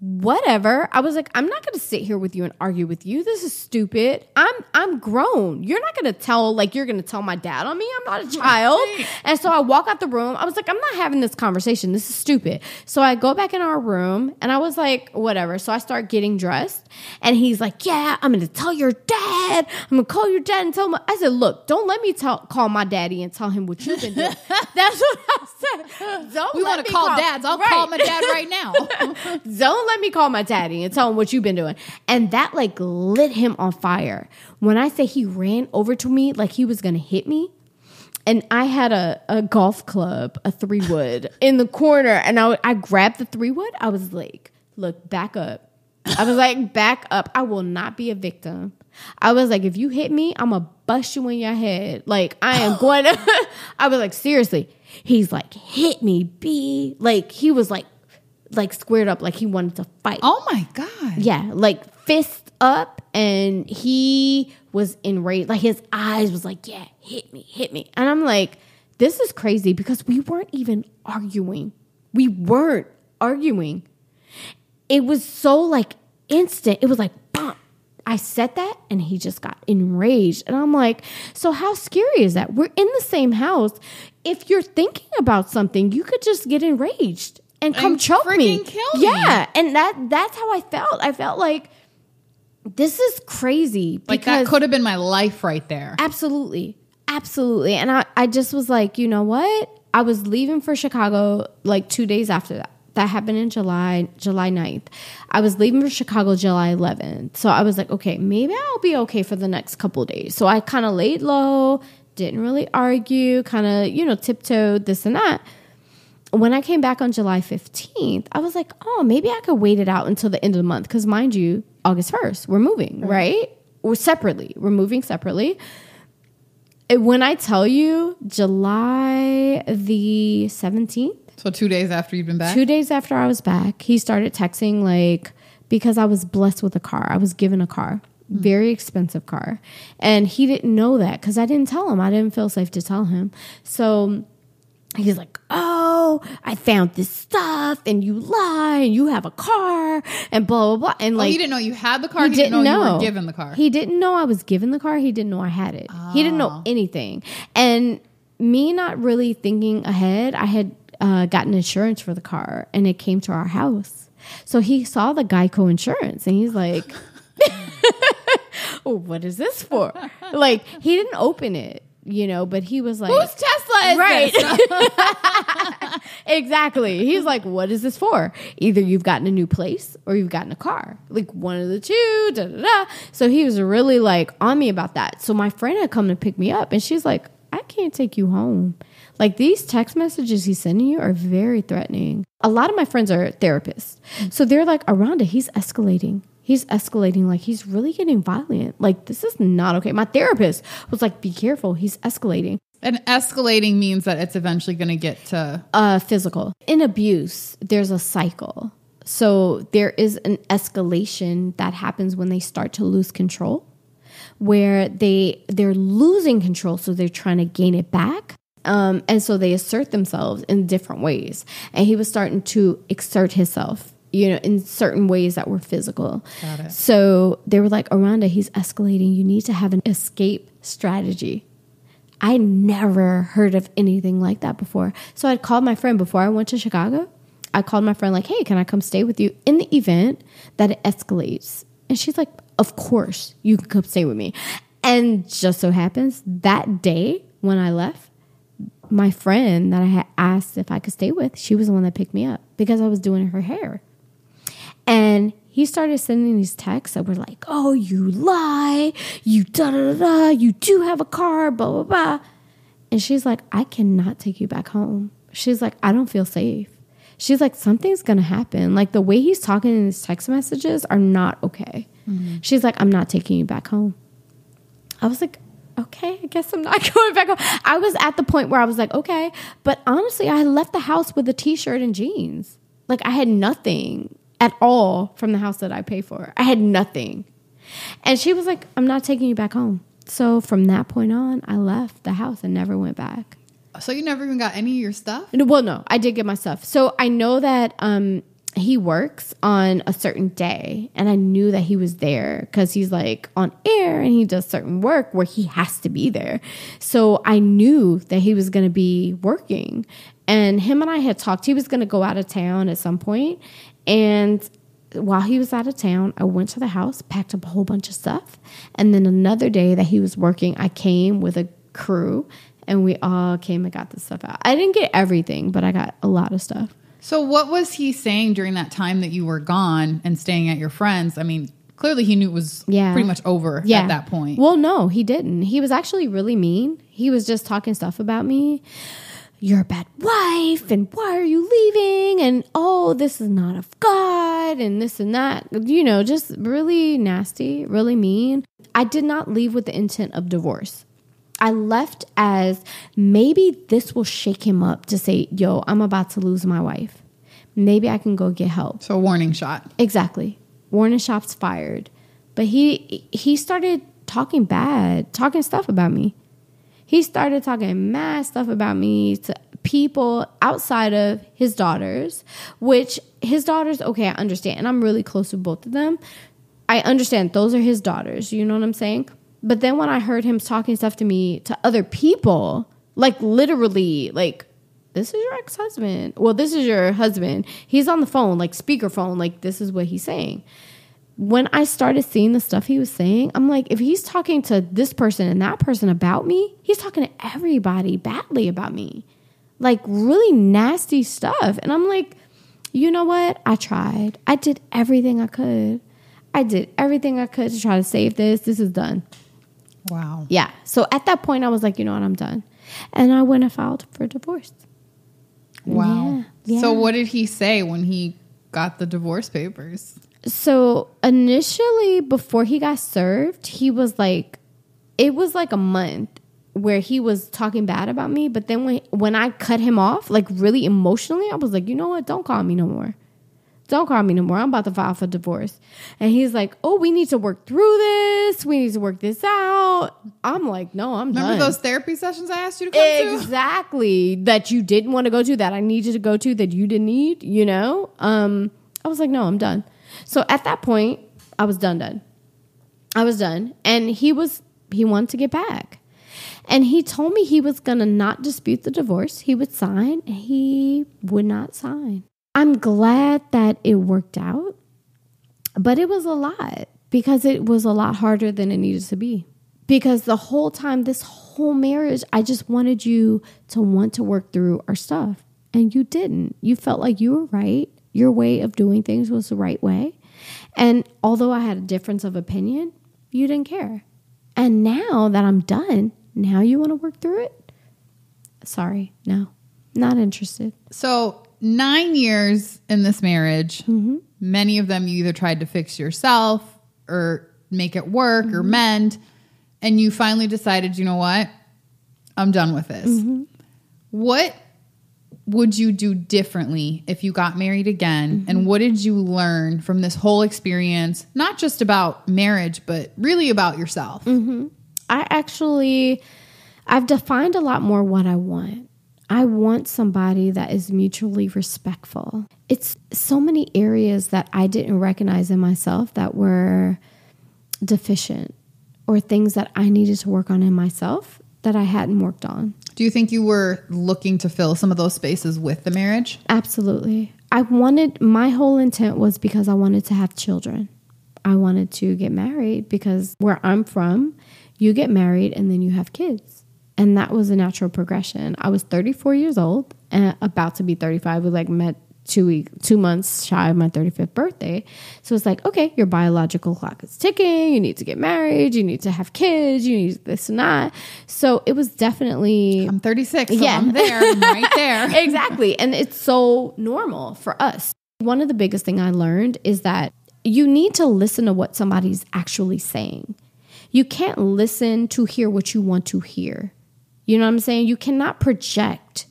Whatever. I was like, I'm not gonna sit here with you and argue with you. This is stupid. I'm I'm grown. You're not gonna tell like you're gonna tell my dad on me. I'm not a child. And so I walk out the room. I was like, I'm not having this conversation. This is stupid. So I go back in our room and I was like, whatever. So I start getting dressed and he's like, Yeah, I'm gonna tell your dad. I'm gonna call your dad and tell him. I said, Look, don't let me tell, call my daddy and tell him what you've been doing. That's what I said. Don't We let want me to call, dads. I'll Right. call my dad right now. Don't let me call my daddy and tell him what you've been doing. And that like lit him on fire. When I say he ran over to me like he was gonna hit me, and I had a, a golf club, a three wood in the corner, and I, I grabbed the three wood. I was like, look, back up. I was like, back up. I will not be a victim. I was like, if you hit me, I'm gonna bust you in your head. Like, I am going to, I was like, seriously. He's like, hit me, B. Like, he was like, like squared up, like he wanted to fight. oh my God. Yeah, like fist up, and he was enraged. Like his eyes was like, "Yeah, hit me, hit me," and I'm like, "This is crazy," because we weren't even arguing. We weren't arguing. It was so like instant. It was like, bump. I said that, and he just got enraged, and I'm like, "So how scary is that? We're in the same house. If you're thinking about something, you could just get enraged." And come And choke me. kill me. Yeah, and that that's how I felt. I felt like this is crazy Like that could have been my life right there. absolutely, absolutely. And I I just was like, you know what? I was leaving for Chicago like two days after that. That happened in July, July 9th. I was leaving for Chicago July 11th. So I was like, okay, maybe I'll be okay for the next couple days. So I kind of laid low, didn't really argue, kind of, you know, tiptoed this and that when I came back on July 15th, I was like, oh, maybe I could wait it out until the end of the month. Because mind you, August 1st, we're moving, right? We're separately. We're moving separately. And when I tell you July the 17th, So two days after you've been back. two days after I was back, he started texting like, because I was blessed with a car. I was given a car, hmm. very expensive car. And he didn't know that because I didn't tell him. I didn't feel safe to tell him. So he's like, Oh, I found this stuff and you lie and you have a car and blah, blah, blah. And oh, like, he didn't know you had the car. he He, didn't didn't know, you were given the car. He didn't know I was given the car. He didn't know I had it. He didn't know Oh. anything. And me not really thinking ahead, I had uh, gotten insurance for the car and it came to our house. So he saw the Geico insurance and he's like, oh, what is this for? Like, he didn't open it, you know, but he was like, Whose Tesla is Right. this? exactly. He's like, what is this for? Either you've gotten a new place or you've gotten a car. Like one of the two. Da, da, da. So he was really like on me about that. So my friend had come to pick me up and she's like, I can't take you home. Like these text messages he's sending you are very threatening. A lot of my friends are therapists. So they're like, Arhonda, he's escalating. He's escalating. Like he's really getting violent. Like this is not okay. My therapist was like, be careful. He's escalating and escalating means that it's eventually going to get to. uh, physical. In abuse, there's a cycle. So there is an escalation that happens when they start to lose control, where they they're losing control, so they're trying to gain it back. Um, and so they assert themselves in different ways. And he was starting to exert himself, you know, in certain ways that were physical. Got it. So they were like, Arhonda, he's escalating. You need to have an escape strategy. I never heard of anything like that before. So I called my friend before I went to Chicago. I called my friend like, "Hey, can I come stay with you in the event that it escalates?" And she's like, "Of course, you can come stay with me." And just so happens that day when I left, my friend that I had asked if I could stay with, she was the one that picked me up because I was doing her hair. And he started sending these texts that were like, oh, you lie, you da da da you do have a car, blah, blah, blah. And she's like, I cannot take you back home. She's like, I don't feel safe. She's like, something's gonna happen. Like the way he's talking in his text messages are not okay. Mm-hmm. She's like, I'm not taking you back home. I was like, okay, I guess I'm not going back home. I was at the point where I was like, okay. But honestly, I left the house with a t shirt and jeans. Like I had nothing at all from the house that I pay for. I had nothing. And she was like, I'm not taking you back home. So from that point on, I left the house and never went back. So you never even got any of your stuff? Well, no, I did get my stuff. So I know that um, he works on a certain day and i knew that he was there because he's like on air and he does certain work where he has to be there so i knew that he was going to be working and him and i had talked he was going to go out of town at some point and while he was out of town i went to the house packed up a whole bunch of stuff and then another day that he was working i came with a crew and we all came and got the stuff out i didn't get everything but i got a lot of stuff So, what was he saying during that time that you were gone and staying at your friends? I mean, clearly he knew it was Yeah. pretty much over yeah. at that point. Well, no, he didn't. He was actually really mean. He was just talking stuff about me. You're a bad wife, and why are you leaving? And oh, this is not of God, and this and that. You know, just really nasty, really mean. I did not leave with the intent of divorce. I left as maybe this will shake him up to say, yo, I'm about to lose my wife. Maybe I can go get help. so, warning shot. Exactly. Warning shots fired. But he he started talking bad, talking stuff about me. He started talking mad stuff about me to people outside of his daughters, which his daughters, okay, I understand. And I'm really close with both of them. I understand those are his daughters, you know what I'm saying? But then when I heard him talking stuff to me to other people, like literally, like this is your ex-husband. Well, this is your husband. He's on the phone, like speakerphone, like this is what he's saying. When I started seeing the stuff he was saying, I'm like, if he's talking to this person and that person about me, he's talking to everybody badly about me. Like really nasty stuff. And I'm like, you know what? I tried. I did everything I could. I did everything I could to try to save this. This is done. Wow. Yeah. So at that point, I was like, you know what? I'm done. And I went and filed for divorce. Wow. Yeah, So, what did he say when he got the divorce papers? So initially, before he got served, he was like, it was like a month where he was talking bad about me. But then when when I cut him off, like really emotionally, I was like, you know what? Don't call me no more. Don't call me no more. I'm about to file for divorce. And he's like, oh, we need to work through this. We need to work this out. I'm like, no, I'm Remember done. those therapy sessions I asked you to come to? exactly that you didn't want to go to that I needed to go to that you didn't need, you know? Um, I was like, no, I'm done. So at that point, I was done, done. I was done. And he was, he wanted to get back. And he told me he was going to not dispute the divorce. He would sign, he would not sign. I'm glad that it worked out, but it was a lot because it was a lot harder than it needed to be. Because the whole time, this whole marriage, I just wanted you to want to work through our stuff. And you didn't. You felt like you were right. Your way of doing things was the right way. And although I had a difference of opinion, you didn't care. And now that I'm done, now you want to work through it? Sorry, no, not interested. So, nine years in this marriage, Mm-hmm. many of them you either tried to fix yourself or make it work Mm-hmm. or mend. And you finally decided, you know what? I'm done with this. Mm-hmm. What would you do differently if you got married again? Mm-hmm. And what did you learn from this whole experience? Not just about marriage, but really about yourself. Mm-hmm. I actually, I've defined a lot more what I want. I want somebody that is mutually respectful. It's so many areas that I didn't recognize in myself that were deficient or things that I needed to work on in myself that I hadn't worked on. Do you think you were looking to fill some of those spaces with the marriage? Absolutely. I wanted, my whole intent was because I wanted to have children. I wanted to get married because where I'm from, you get married and then you have kids. And that was a natural progression. I was 34 years old and about to be 35. We like met two week, two months shy of my 35th birthday. So it's like, okay, your biological clock is ticking. You need to get married. You need to have kids. You need this and that. So it was definitely I'm 36, so Yeah. I'm there, I'm right there. exactly. And it's so normal for us. One of the biggest thing I learned is that you need to listen to what somebody's actually saying. You can't listen to hear what you want to hear. You know what I'm saying? You cannot project.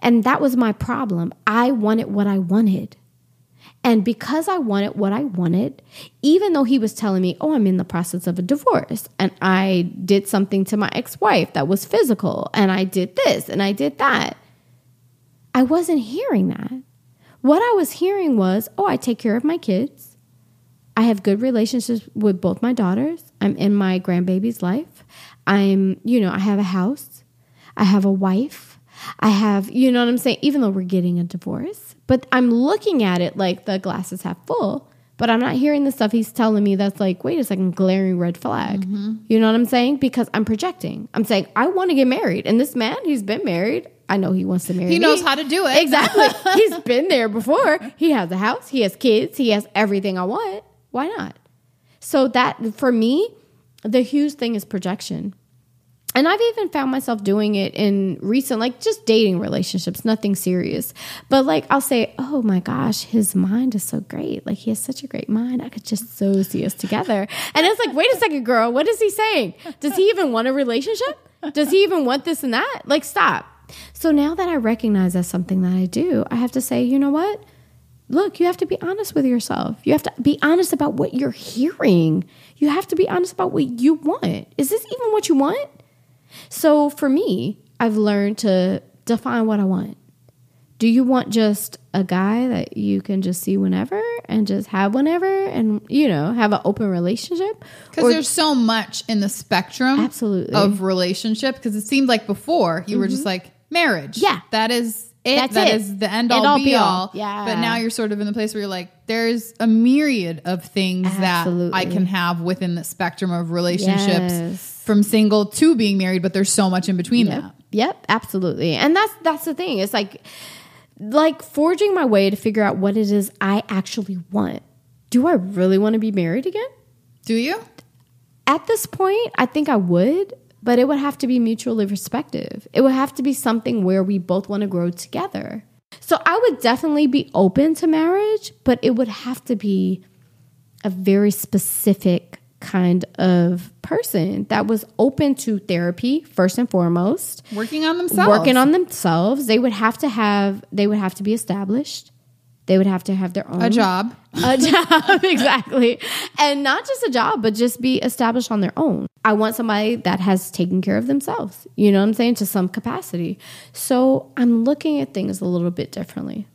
And that was my problem. I wanted what I wanted. And because I wanted what I wanted, even though he was telling me, oh, I'm in the process of a divorce, and I did something to my ex wife that was physical, and I did this and I did that, I wasn't hearing that. What I was hearing was, oh, I take care of my kids. I have good relationships with both my daughters. I'm in my grandbaby's life. I'm, you know, I have a house. I have a wife. I have, you know what I'm saying? Even though we're getting a divorce, but I'm looking at it like the glass is half full. But I'm not hearing the stuff he's telling me that's like, wait a second, glaring red flag. Mm-hmm. You know what I'm saying? Because I'm projecting. I'm saying, I want to get married. And this man, he's been married. I know he wants to marry He me. knows how to do it. Exactly. He's been there before. He has a house, he has kids, he has everything I want. Why not? So that for me, the huge thing is projection. And I've even found myself doing it in recent, like just dating relationships, nothing serious. But like I'll say, oh my gosh, his mind is so great. Like he has such a great mind. I could just so see us together. And it's like, wait a second, girl, what is he saying? Does he even want a relationship? Does he even want this and that? Like, stop. So now that I recognize that's something that I do, I have to say, you know what? Look, you have to be honest with yourself. You have to be honest about what you're hearing. You have to be honest about what you want. Is this even what you want? So for me, I've learned to define what I want. Do you want just a guy that you can just see whenever and just have whenever and, you know, have an open relationship? Because there's so much in the spectrum Absolutely. of relationship. Because it seemed like before you were just mm-hmm. like marriage. Yeah. That is it. That's That it. is the end all all be be all. all. Yeah. But now you're sort of in the place where you're like, there's a myriad of things that I can have within the spectrum of relationships Yes. from single to being married, but there's so much in between Yep. that. Yep, absolutely. And that's that's the thing. It's like like forging my way to figure out what it is I actually want. Do I really want to be married again? Do you? At this point, I think I would, but it would have to be mutually respective. It would have to be something where we both want to grow together. So I would definitely be open to marriage, but it would have to be a very specific kind of person that was open to therapy first and foremost Working on themselves. working on themselves. They would have to have they would have to be established. They would have to have their own a job. a job exactly, and not just a job, but just be established on their own. I want somebody that has taken care of themselves. You know what I'm saying to some capacity. So I'm looking at things a little bit differently.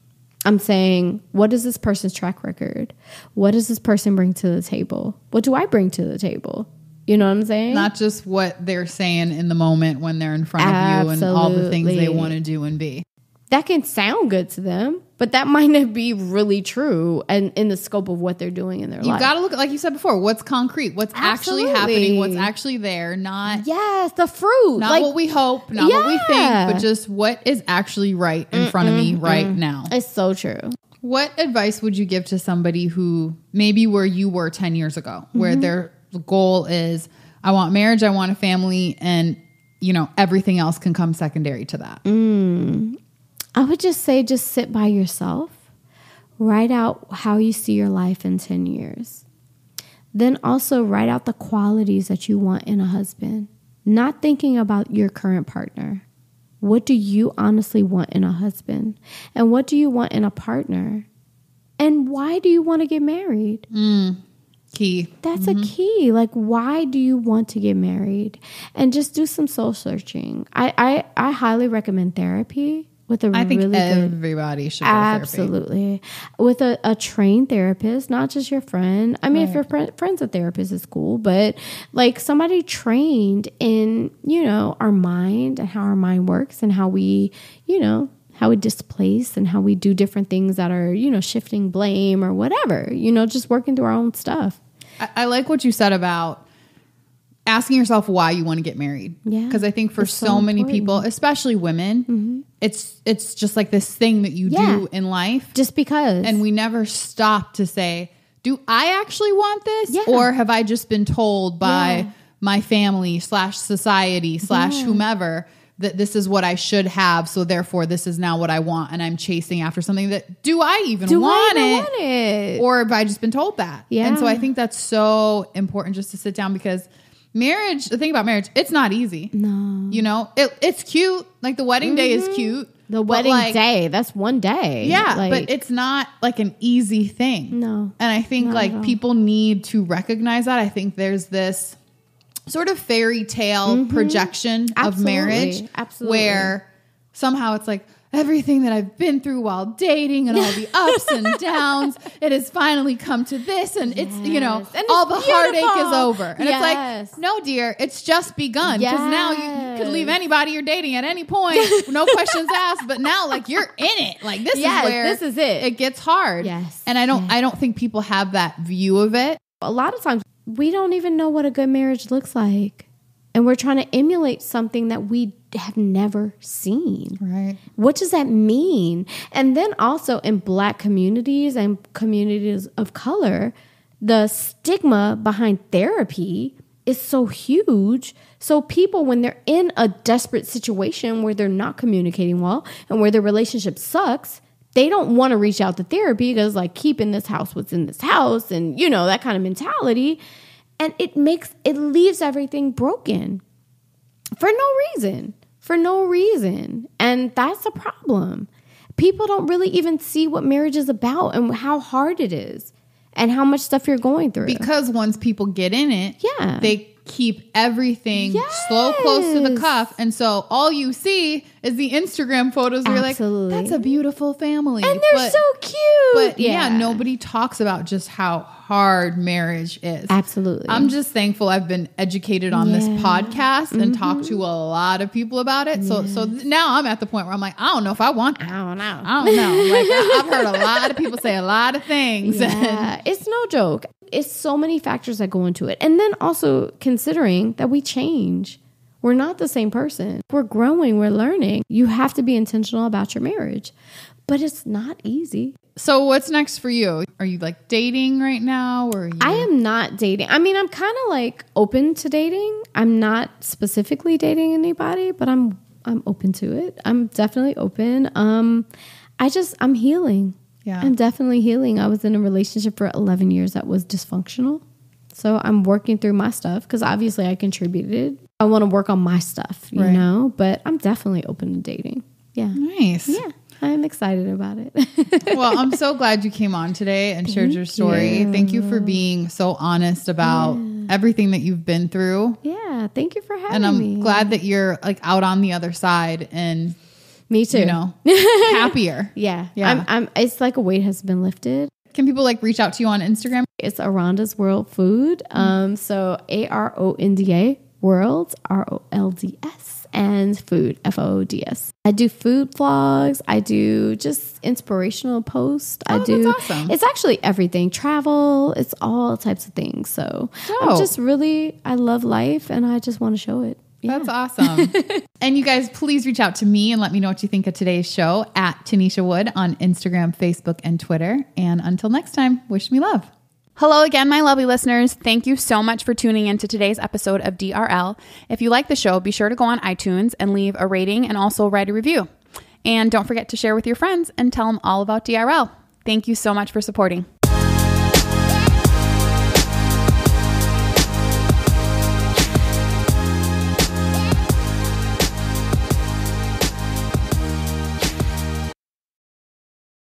I'm saying, what is this person's track record? What does this person bring to the table? What do I bring to the table? You know what I'm saying? Not just what they're saying in the moment when they're in front of you and all the things they want to do and be. That can sound good to them, but that might not be really true and in the scope of what they're doing in their life. You've got to look at, like you said before, what's concrete, what's actually happening, what's actually there, not yes, the fruit. not like what we hope, not what we think, but just what is actually right in front of me right now. it's so true. What advice would you give to somebody who maybe where you were 10 years ago, where mm-hmm. their goal is I want marriage, I want a family and you know, everything else can come secondary to that. Mm. I would just say just sit by yourself. Write out how you see your life in 10 years. Then also write out the qualities that you want in a husband. Not thinking about your current partner. What do you honestly want in a husband? And what do you want in a partner? And why do you want to get married? Mm, key. That's a mm-hmm. key. Like, why do you want to get married? And just do some soul searching. I, I, I highly recommend therapy with a I think really good everybody should go to therapy. Absolutely. With a, a trained therapist, not just your friend. I mean, if your friend, friend's a therapist, it's cool, but like somebody trained in, you know, our mind and how our mind works and how we, you know, how we displace and how we do different things that are, you know, shifting blame or whatever, you know, just working through our own stuff. I, I like what you said about asking yourself why you want to get married. Yeah. Because I think for so, so many important. people, especially women, mm-hmm. it's it's just like this thing that you Yeah. do in life. Just because. and we never stop to say, do I actually want this? Yeah. Or have I just been told by Yeah. my family slash society slash whomever that this is what I should have. So therefore this is now what I want. And I'm chasing after something that do I even do want I even it? want it? or have I just been told that? Yeah. And so I think that's so important just to sit down because marriage, the thing about marriage, it's not easy. no. You know, it, it's cute. Like the wedding day is cute. The wedding like, day, that's one day. Yeah, Like, but it's not like an easy thing. No, And I think like people need to recognize that. I think there's this sort of fairy tale projection of Mm-hmm. Absolutely. marriage Absolutely. where somehow it's like everything that I've been through while dating and all the ups and downs, it has finally come to this. And it's, you know, And all the it's heartache is over. And Yes. it's like, no, dear, it's just begun. Because now you could leave anybody you're dating at any point, no questions asked. But now, like, you're in it. Like, this Yes, is where this is it. It gets hard. Yes. And I don't, I don't think people have that view of it. a lot of times we don't even know what a good marriage looks like. And we're trying to emulate something that we have never seen. Right. What does that mean? And then also in black communities and communities of color, the stigma behind therapy is so huge. So people when they're in a desperate situation where they're not communicating well and where their relationship sucks, they don't want to reach out to therapy because like keeping this house what's in this house and you know that kind of mentality and it makes it leaves everything broken for no reason. For no reason. And that's a problem. People don't really even see what marriage is about and how hard it is and how much stuff you're going through. Because once people get in it, Yeah. they keep everything slow close to the cuff. And so all you see is the Instagram photos where you're like, that's a beautiful family. and they're But- so cute. But yeah. nobody talks about just how hard marriage is. Absolutely. I'm just thankful I've been educated on this Yeah. Mm-hmm. podcast and talked to a lot of people about it. So so th- now I'm at the point where I'm like, I don't know if I want that. I don't know. I don't know. Like I, I've heard a lot of people say a lot of things. Yeah, it's no joke. It's so many factors that go into it. And then also considering that we change. We're not the same person. We're growing, we're learning. You have to be intentional about your marriage. But it's not easy. so what's next for you? Are you like dating right now or are you I am not dating. I mean, I'm kind of like open to dating. I'm not specifically dating anybody, but I'm I'm open to it. I'm definitely open. Um I just I'm healing. Yeah. I'm definitely healing. I was in a relationship for 11 years that was dysfunctional. So I'm working through my stuff cuz obviously I contributed. I want to work on my stuff, you Right. know, but I'm definitely open to dating. Yeah. nice? Yeah. I'm excited about it. well, I'm so glad you came on today and shared your story. you. Thank you for being so honest about everything that you've been through. yeah, thank you for having me. And I'm me. glad that you're like out on the other side and Me too. you know happier. Yeah. Yeah. I'm, I'm, it's like a weight has been lifted. Can people like reach out to you on Instagram? It's Aronda's World Food. Um, so A R O N D A World, R O L D S, and food, F O O D S. I do food vlogs. I do just inspirational posts. I Oh, do. that's awesome. It's actually everything travel, it's all types of things. So I'm just really, I love life and I just want to show it. Yeah. That's awesome. and you guys, please reach out to me and let me know what you think of today's show at Tennesha Wood on Instagram, Facebook, and Twitter. And until next time, wish me love. Hello again, my lovely listeners. Thank you so much for tuning in to today's episode of DRL. If you like the show, be sure to go on iTunes and leave a rating and also write a review. And don't forget to share with your friends and tell them all about DRL. Thank you so much for supporting.